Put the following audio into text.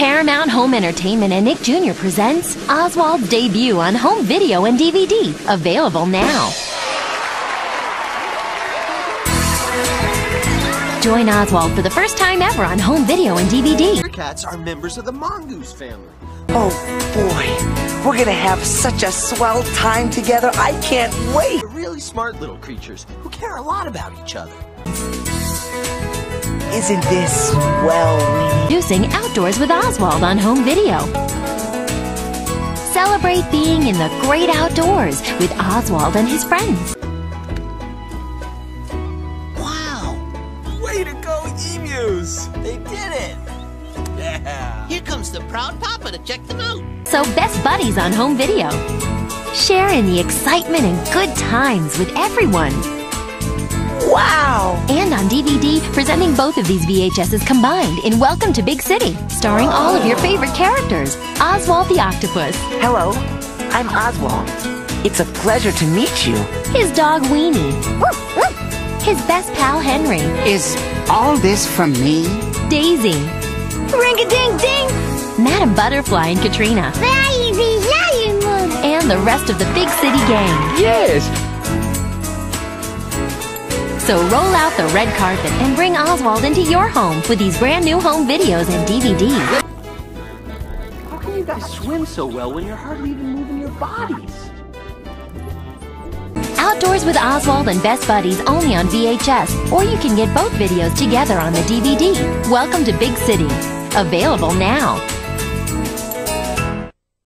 Paramount Home Entertainment and Nick Jr. presents Oswald's debut on home video and DVD. Available now. Join Oswald for the first time ever on home video and DVD. Cats are members of the mongoose family. Oh boy, we're gonna have such a swell time together. I can't wait. They're really smart little creatures who care a lot about each other. Isn't this swell, Weenie? Introducing Outdoors with Oswald on home video. Celebrate being in the great outdoors with Oswald and his friends. Wow! Way to go, emus! They did it! Yeah! Here comes the proud papa to check them out. So best buddies on home video. Share in the excitement and good times with everyone. Wow! And on DVD, presenting both of these VHSs combined in Welcome to Big City, starring all of your favorite characters. Oswald the Octopus, Hello, I'm Oswald. It's a pleasure to meet you. his dog Weenie, his best pal Henry, Is all this from me? Daisy, Ring-a-ding-ding, Madame Butterfly and Catrina, and the rest of the Big City gang. Yes. So roll out the red carpet and bring Oswald into your home with these brand new home videos and DVDs. How can you guys swim so well when you're hardly even moving your bodies? Outdoors with Oswald and Best Buddies only on VHS, or you can get both videos together on the DVD. Welcome to Big City. Available now.